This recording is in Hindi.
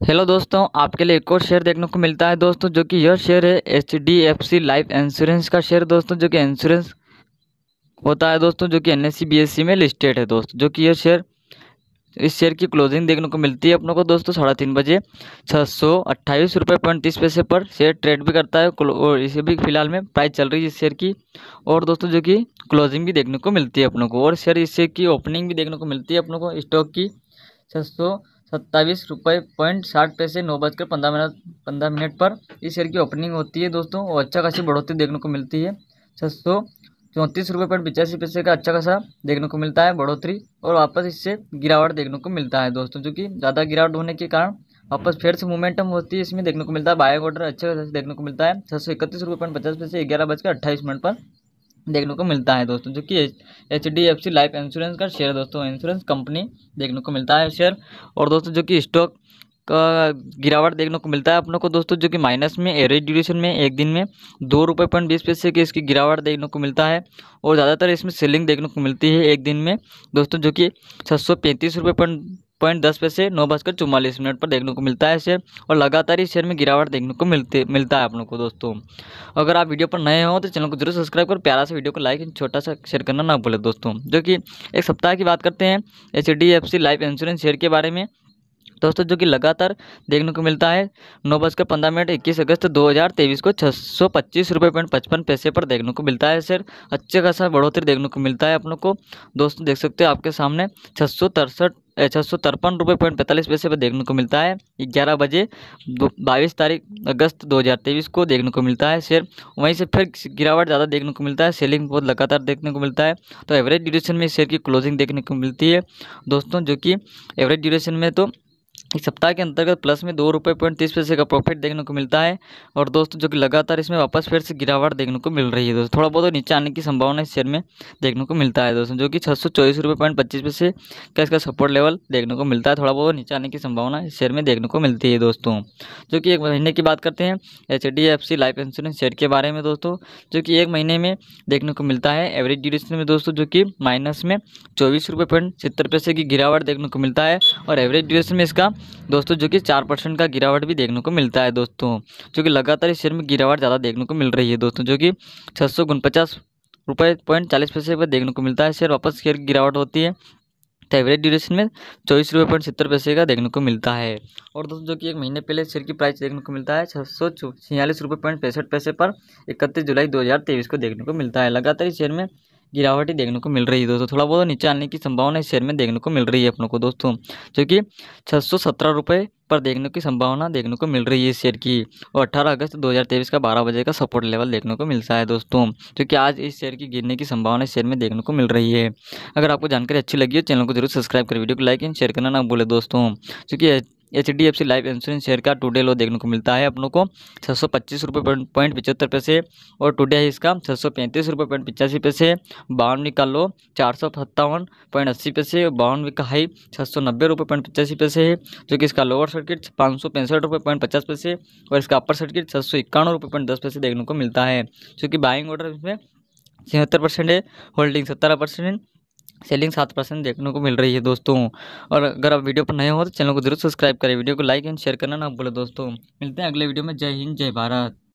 हेलो दोस्तों, आपके लिए एक और शेयर देखने को मिलता है दोस्तों, जो कि यह शेयर है H D F C life insurance का शेयर दोस्तों, जो कि इंश्योरेंस होता है दोस्तों, जो कि N S C B S C में लिस्टेड है दोस्तों, जो कि यह शेयर, इस शेयर की क्लोजिंग देखने को मिलती है अपनों को दोस्तों, साढ़े तीन बजे छः सौ अट्ठाईस रुपये पॉइंट तीस पैसे पर शेयर ट्रेड भी करता है और इसे भी फ़िलहाल में प्राइस चल रही है इस शेयर की, और दोस्तों, जो कि क्लोजिंग भी देखने को मिलती है अपनों को, और शेयर इस शेयर की ओपनिंग भी देखने को मिलती है अपनों को, स्टॉक की छः सौ सत्ताईस रुपये पॉइंट साठ पैसे नौ बजकर पंद्रह मिनट पंद्रह मिनट पर। इस शेयर की ओपनिंग होती है दोस्तों और अच्छा खासी बढ़ोतरी देखने को मिलती है। छः सौ चौंतीस रुपये पॉइंट पिचासी पैसे का अच्छा खासा देखने को मिलता है बढ़ोतरी और वापस इससे गिरावट देखने को मिलता है दोस्तों, जो कि ज़्यादा गिरावट होने के कारण वापस फिर से मोमेंटम होती है, इसमें देखने को मिलता है। बायो ऑर्डर अच्छा खासा देखने को मिलता है। छः सौ इकतीस रुपये पॉइंट पचास पैसे, ग्यारह बजकर अट्ठाईस मिनट पर देखने को मिलता है दोस्तों, जो कि H D F C life insurance का शेयर दोस्तों, इंश्योरेंस कंपनी देखने को मिलता है शेयर। और दोस्तों, जो कि स्टॉक का गिरावट देखने को मिलता है अपनों को दोस्तों, जो कि माइनस में, एवरेज ड्यूरेशन में, एक दिन में दो रुपये पॉइंट बीस पैसे की इसकी गिरावट देखने को मिलता है। और ज़्यादातर इसमें सेलिंग देखने को मिलती है एक दिन में। दोस्तों, जो कि छः सौ पैंतीस रुपये पॉइंट पॉइंट दस पैसे, नौ बजकर चौवालीस मिनट पर देखने को मिलता है शेयर और लगातार इस शेयर में गिरावट देखने को मिलते, मिलता है आप लोग को दोस्तों। अगर आप वीडियो पर नए हो तो चैनल को ज़रूर सब्सक्राइब कर, प्यारा सा वीडियो को लाइक एंड छोटा सा शेयर करना ना भूले दोस्तों। जो कि एक सप्ताह की बात करते हैं H D F C life insurance share के बारे में। दोस्तों, जो कि लगातार देखने को मिलता है, नौ बजकर पंद्रह मिनट इक्कीस अगस्त दो हज़ार तेईस को छः सौ पच्चीस रुपये पॉइंट पचपन पैसे पर देखने को मिलता है सर अच्छे खासा बढ़ोतरी देखने को मिलता है अपनों को। दोस्तों, देख सकते हो आपके सामने छः सौ तिरसठ छः सौ तिरपन रुपये पॉइंट पैंतालीस पैसे पर देखने को मिलता है। ग्यारह बजे बाईस तारीख अगस्त दो हज़ार तेईस को देखने को मिलता है शेयर। वहीं से फिर गिरावट ज़्यादा देखने को मिलता है, सेलिंग बहुत लगातार देखने को मिलता है। तो एवरेज ड्यूरेशन में शेयर की क्लोजिंग देखने को मिलती है। दोस्तों, जो कि एवरेज ड्यूरेशन में तो एक सप्ताह के अंतर्गत प्लस में दो रुपये पॉइंट तीस पैसे का प्रॉफिट देखने को मिलता है और दोस्तों, जो कि लगातार इसमें वापस फिर से गिरावट देखने को मिल रही है दोस्तों। थोड़ा बहुत नीचे आने की संभावना इस शेयर में देखने को मिलता है दोस्तों, जो कि छः सौ चौबीस रुपये पॉइंट पच्चीस पैसे का इसका सपोर्ट लेवल देखने को मिलता है। थोड़ा बहुत नीचे आने की संभावना इस शेयर में देखने को मिलती है दोस्तों। जो कि एक महीने की बात करते हैं H D F C life insurance share के बारे में दोस्तों, जो कि एक महीने में देखने को मिलता है। एवरेज ड्यूरेशन में दोस्तों, जो कि माइनस में चौबीस रुपये पॉइंट सत्तर पैसे की गिरावट देखने को मिलता है और एवरेज ड्यूरेशन में इसका दोस्तों, जो कि चार परसेंट का गिरावट भी देखने को मिलता है दोस्तों, जो कि लगातार इस शेयर में गिरावट ज़्यादा देखने को मिल रही है दोस्तों, जो कि छः सौ उनपचास रुपये पॉइंट चालीस पैसे पर देखने को मिलता है। शेयर वापस शेयर की गिरावट होती है तो एवरेज ड्यूरेशन में चौबीस रुपये पॉइंट सत्तर पैसे का देखने को मिलता है। और दोस्तों, जो कि एक महीने पहले शेयर की प्राइस देखने को मिलता है छः सौ छियालीस रुपये पॉइंट पैंसठ पैसे पर इकतीस जुलाई दो हज़ार तेईस को देखने को मिलता है। लगातार इस शेयर में गिरावट ही देखने को मिल रही है दोस्तों। थोड़ा बहुत नीचे आने की संभावना इस शेयर में देखने को मिल रही है अपनों को दोस्तों, जो कि छः सौ सत्रह रुपये पर देखने की संभावना देखने को मिल रही है इस शेयर की और अट्ठारह अगस्त 2023 का बारह बजे का सपोर्ट लेवल देखने को मिलता है दोस्तों, जो कि आज इस शेयर की गिरने की संभावना इस शेयर में देखने को मिल रही है। अगर आपको जानकारी अच्छी लगी हो, चैनल को ज़रूर सब्सक्राइब कर, वीडियो को लाइक एंड शेयर करना ना भूले दोस्तों क्योंकि H D F C life insurance share का टुडे लो देखने को मिलता है अपनों को। छः सौ पच्चीस रुपये पॉइंट पिचहत्तर पैसे और टुडे है इसका छः सौ पैंतीस रुपये पॉइंट पिचासी पैसे। बावनवे का लो चार सौ सत्तावन पॉइंट अस्सी पैसे बावनवे का हाई छः सौ नब्बे रुपये पॉइंट पचासी पैसे है, जो कि इसका लोअर सर्किट पाँच सौ पैंसठ रुपये पॉइंट पचास पैसे और इसका अपर सर्किट छः सौ इक्यानवे रुपये पॉइंट दस पैसे देखने को मिलता है, जो कि बाइंग ऑर्डर इसमें छिहत्तर परसेंट है होल्डिंग सत्तर परसेंट सेलिंग सात परसेंट देखने को मिल रही है दोस्तों। और अगर आप वीडियो पर नए हो तो चैनल को ज़रूर सब्सक्राइब करें। वीडियो को लाइक एंड शेयर करना ना भूलें दोस्तों। मिलते हैं अगले वीडियो में। जय हिंद, जय भारत।